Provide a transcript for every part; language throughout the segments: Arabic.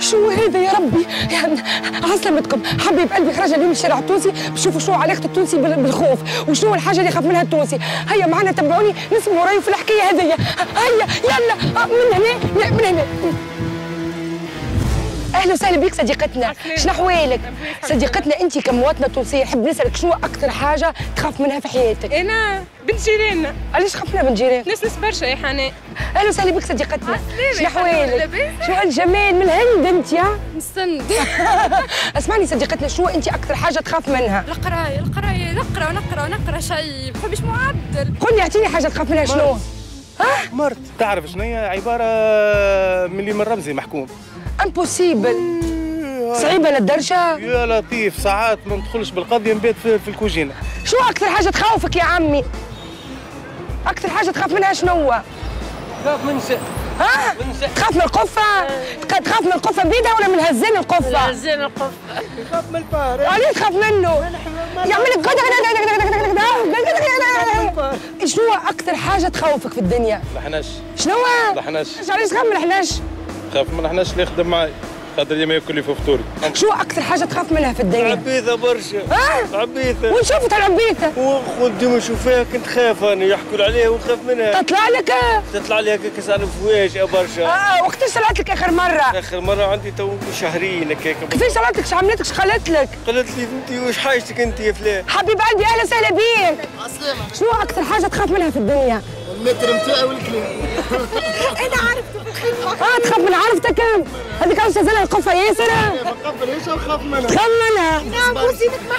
شو هذا يا ربي؟ يعني عسلمتكم حبيب قلبي خرج اليوم الشارع التونسي. بشوفوا شو علاقة التونسي بال- بالخوف. وشنو الحاجة اللي يخاف منها التونسي. هيا معنا تبعوني. نسمعوا رايه في الحكاية هذيا. هيا يلا. آه، من هنا. من هنا. أهلا وسهلا بك صديقتنا. شنو احوالك صديقتنا انت كمواطنة تونسيه نحب نسالك شنو أكثر حاجة تخاف منها في حياتك؟ أنا بنت جيراننا علاش خاف منها من جيران؟ ناس ناس برشا يا حنان. أهلا وسهلا بك صديقتنا. شنو احوالك لاباس؟ شو هالجمال من الهند انت يا نستنى اسمعني صديقتنا شو انت أكثر حاجة تخاف منها؟ القراية القراية نقرأ ونقرا ونقرا شيء. ما فماش معدل. قل لي اعطيني حاجة تخاف منها شنو؟ مرت تعرف شنو هي؟ عبارة من اللي من رمزي محكوم. امبوسيبل صعيبة للدرجه يا لطيف ساعات ما ندخلش بالقضية نبات في, في الكوجينة. شو أكثر حاجة تخوفك يا عمي؟ أكثر حاجة تخاف منها شنو خاف من شيء. ها؟ تخاف من القفة؟ تخ- تخاف من القفة بيدها ولا من هزين القفة؟ زين القف خاف من الفار عليه تخاف منه. يعمل لك شنو أكثر حاجة تخوفك في الدنيا؟ الحناش شنو الحناش علاش تخاف من الحناش خاف من الحناش اللي يخدم معي خاطر اللي ما ياكل لي في فطوري شو أكثر حاجة تخاف منها في الدنيا؟ عبيثة برشا. ها؟ عبيثة. وين شفت العبيته وخدي ما نشوفها كنت خاف أنا يحكوا عليها ونخاف منها. تطلع لك؟ تطلع لي هكاك كاس على فواجئ برشا. آه وقتاش طلعت لك آخر مرة؟ آخر مرة عندي تو شهرين هكاك. كيفاش طلعت لك شو عملت لك شو خلت لك؟ قالت لي أنت واش حاجتك أنت يا فلان؟ حبيب قلبي أهلا وسهلا بيك. شنو أكثر حاجة تخاف منها في الدنيا؟ المتر متاعي والكليب أنا عرفت آه تخاف من عرفتك هذيك زلها القفه ياسر بقبل إيش نخاف منها؟ تخاف منها.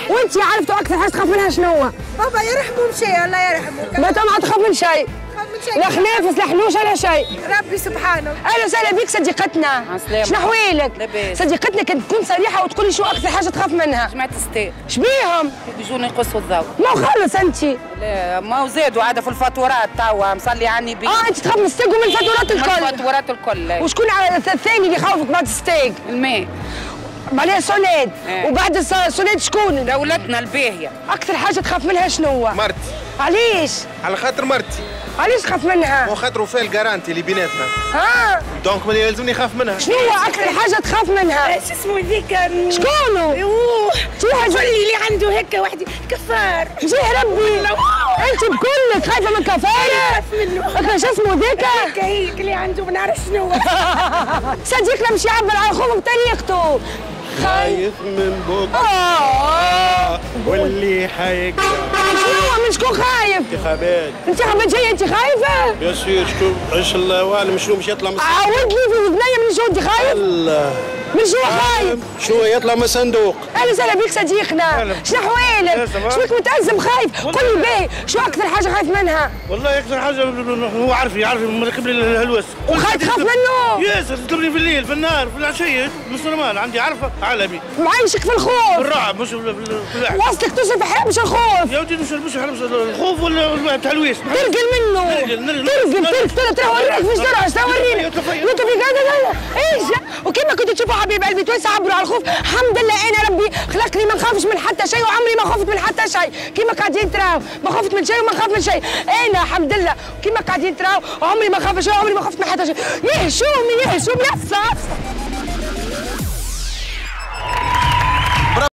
وانت عرفتوا أكثر حاجة تخاف منها شنو بابا يرحموا مشي الله يرحمه. ما ما تخاف من شيء لا خنافس لا حنوش ولا شيء. ربي سبحانه. أهلا وسهلا بك صديقتنا. عسلامة. شنو احوالك لاباس. صديقتنا كنت تكون صريحة وتقولي شو أكثر حاجة تخاف منها. جماعة STEG شبيهم بيجوني يقصوا الضوء. ما خلص أنت. لا ما هو زادوا عاد في الفاتورات توا مصلي عني بي آه أنت تخاف من ال STEG ومن الفاتورات الكل. الفاتورات الكل. لا. وشكون على الثاني اللي يخوفك بعد ال STEG الماء. بعدين سوليد إيه. وبعد سوليد شكون؟ دولتنا الباهية. أكثر حاجة تخاف منها شنو مرتي. علاش؟ على خاطر مرتي. علاش تخاف منها؟ خاطر وفاء الجارانتي اللي بيناتنا ها؟ دونك من يلزمني نخاف منها. شنو أكثر حاجة تخاف منها؟ شو اسمه ذيك شكونو اوه شو اللي اللي عنده هيك واحد كفار. جيه ربي. أنت بكلك خايفة من كفارة. منه. شو اسمه ذيك هيك هيك اللي عنده ما نعرف شنو صديقنا مش يعبر على خوفه بطريقته خايف من بكرة. آه. واللي حيكسب. شنو من شكون خايف؟ انتخابات انتخابات جاية انت خايفة؟ يا سيدي شكون؟ عيش الله اعلم شنو؟ مش يطلع عاودني في ودنيا من شو انت خايف؟ الله. من شو خايف شو يطلع من الصندوق أهلا وسهلا بيك صديقنا شنو احوالك شو بك متأزم خايف؟ قل لي باهي شو أكثر حاجة خايف منها؟ والله أكثر حاجة هو عارف يعرف مركب لي الهلوس. وخايف تخاف منه؟ ياسر يطلبني في الليل في النهار في العشية مش نورمال عندي عرفه عالمي. معيشك في الخوف. الرعب مش في في. وصلك توصل في حياة مش الخوف. يا ودي مش مش الخوف ولا التلويس ترقل منه. نرقل- نرقل. ترقل ترقل ترى اوريك فيش درعش ترى وريني. يطفي- يطفي قاعدة إيش وكما كنتوا تشوفوا حبيب قلبي تويس عبروا على الخوف. الحمد لله أنا ربي خلقني ما نخافش من حتى شيء وعمري ما خفت من حتى شيء. كما قاعدين تراو ما خفت من شيء وما خاف من شيء. أنا الحمد لله. كما قاعدين تراو عمري ما خاف شيء وعمري ما خفت من حتى شيء. يهشومي يهشومي يا